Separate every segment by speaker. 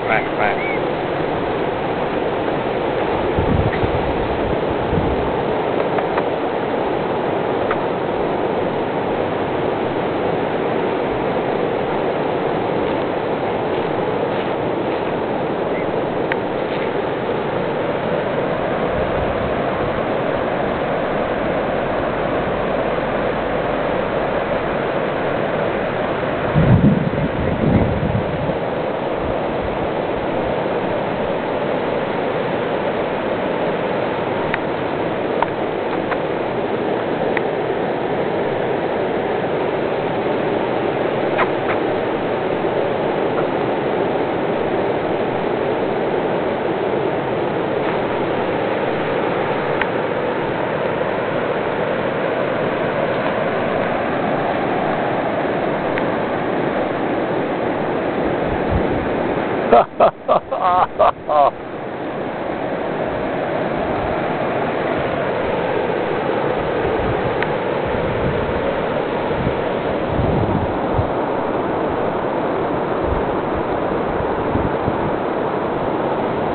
Speaker 1: quack, quack,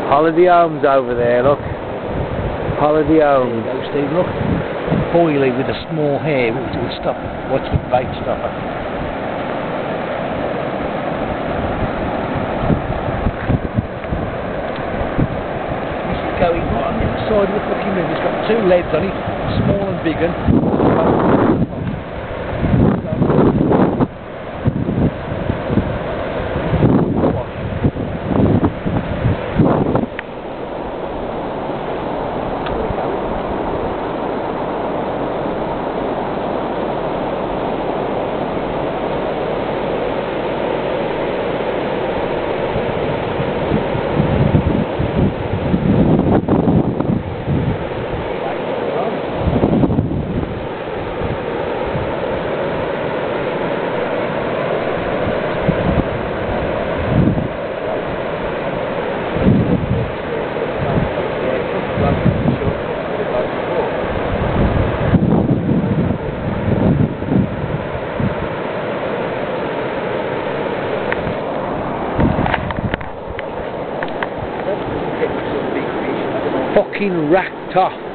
Speaker 2: Holiday homes over there, look. Holiday
Speaker 3: There you go, Steve, look. Boilie with a small hair with, with stuff. What's with bait stopper? Going on the other side of the fucking river. It's got two leads on it, small and big one.
Speaker 2: Fucking racked off.